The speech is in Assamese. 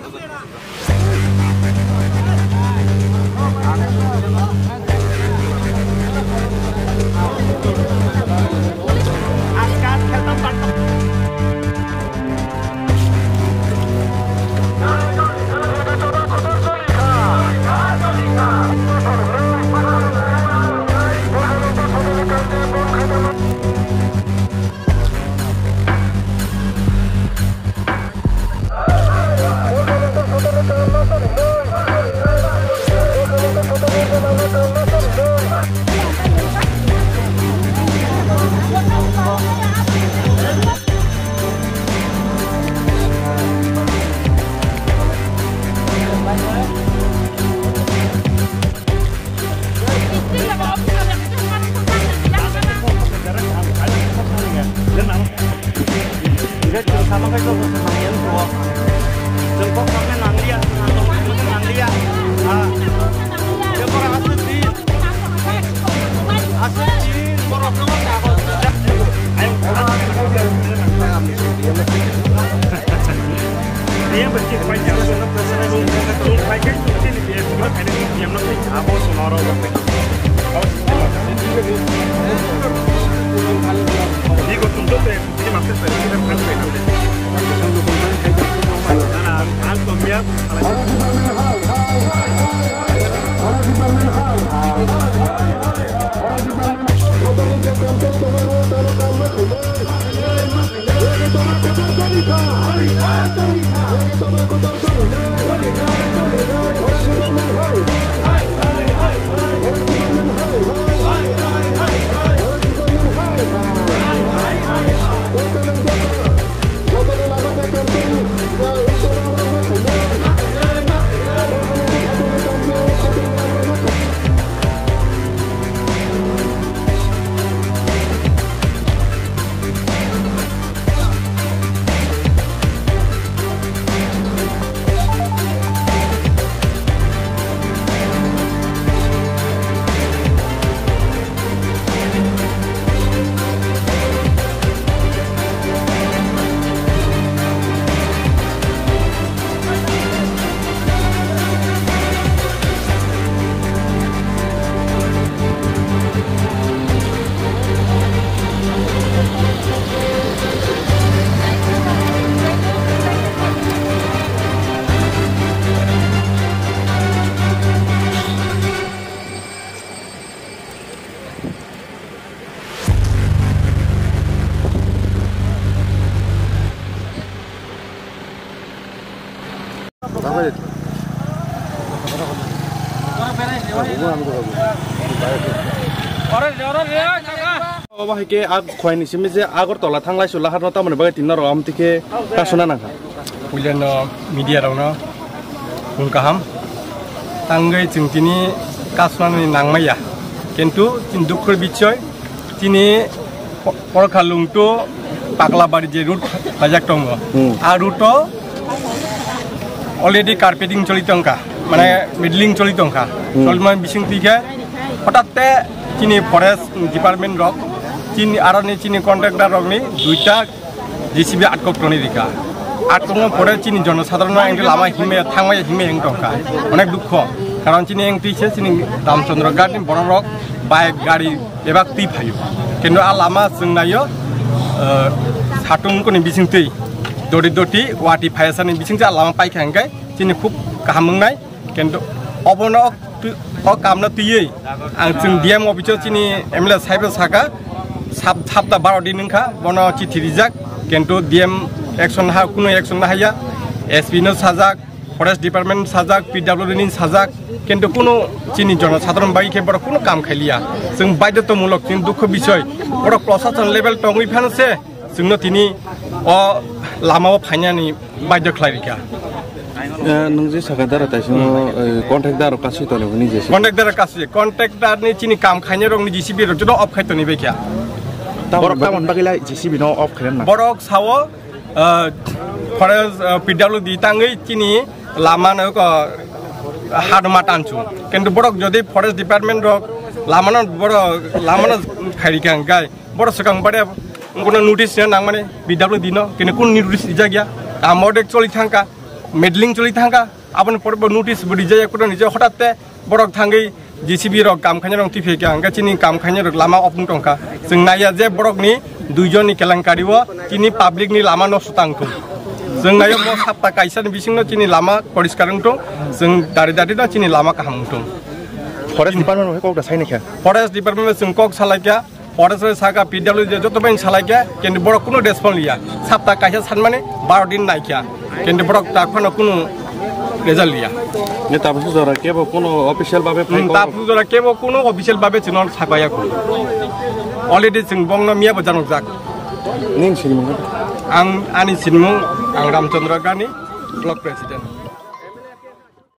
Thank you. sama cái dùng cái máy ăn của đừng có có cái nắng điện hàng tổng có cái nắng điện à đừng có ăn sứt đi ăn sứt đi có rồi nó cả có chắc ăn sứt đi em phải chỉ quay nhau Go! কিন্তু দুখৰ বিচয় তিনি পৰখালুংটো পাগলাবাৰী যে ৰুট বাজাক টং আৰু ৰুটো অলৰেডি কাৰ্পেটিং চলি টংকা মানে মিডলিং চলিত টংকা চলমান বিশিং তিকে হঠাৎতে চিনি ফরেস্ট ডিপার্টমেন্ট রক চিনি আর চিনি কন্ট্রাক্টার রকনি দুইটা জিসিবি আটকক টনি দিকা আটকক পরে চিনি জনসাধারণ এংটি লামা হিমে থামাই হিমে এং টঙ্কা অনেক দুঃখ কারণ চিনি এং তুইছে চিনি রামচন্দ্র গাড়ি বড় রক বাইক গাড়ি এবার তুই ফাইও কিন্তু আর লামা जों नायो साटुंकनि बिसिं तुइ दरि दति वाटी फायासानि बिसिं जा लामा पाइखांगाय হক আমরা তুইয়ে যেন দিয়ে মো পিছ চিনি এমলে সাইবে থাকা সাপ সাপ্তাহ বারো দিন খা বন চিঠি রিজাক কিন্তু ডিএম একশন না কোনো একশন না হাইয়া এসপি নো সাজাক ফরেস্ট ডিপার্টমেন্ট সাজাক পি ডাব্লিউ ডি সাজাক। কিন্তু কোনো চিনি জনসাধারণ বাইকে খেয়ে বড় কোনো কাম খাইলিয়া যেন বাধ্যতামূলক দুঃখ বিষয় বড় প্রশাসন লেভেল টঙ্গিফান আছে। যেন তিনি অ lamawa phanya ni baidyo khlai kya nung je saka dara ta shino contact dar kasi tole ni je contact dar kasi contact dar ni chini kam khanya rong ni jisi bi ro jodo off khai to ni be kya borok ta mon ba gila jisi bi no off khren na borok sawo pw di tangai chini lama na ko hadma tanchu kintu borok jodi forest department ro lamana boro lamana khairi kan gai boro sakang bare কোনো নোটিছ নাই নাং মানে বিদ্যালয় দিন কিন্তু কোন নোটিছ দিয়া গিয়া আমাৰ ডেট চলি থাকা মেডলিং চলি থাকা আপুনি নোটিছ দিয়া কোনো নিজে হঠাৎতে বৰক থাকি জি চি বি ৰক কামখানি ৰং টিফি কাংকা চিনি কামখানি ৰক লামা অপুন টংকা যোন নাইয়া যে বৰক নি দুইজনী কেলেং কাঢ়িব তিনি পাব্লিক নি লামা নষ্টাংক যোন নাই মই সাতটা কাইছা বিচিন্ন চিনি লামা পৰিষ্কাৰ টং যোন দাঁড়ি দাঁড়ি ন চিনি লামা কাহাম টং ফৰেষ্ট ডিপাৰ্টমেণ্ট ফৰেষ্ট ডিপাৰ্টমেণ্ট যোন কক চালাইকীয়া পৰেশ্বৰী চাহা বিদ্যালয় যত চালাইকা কিন্তু বড় কোনো ৰেচপন্স লিয়া সাপ্তাহ কাহিয়া চান মানে বাৰ দিন নাইকিয়া কিন্তু বড় তাৰখন কোনো অলৰেডি চিনবংনমীয়া বজানক যাক। আনি চিনমুং আং ৰামচন্দ্ৰ গানী ব্লক প্ৰেচিডেণ্ট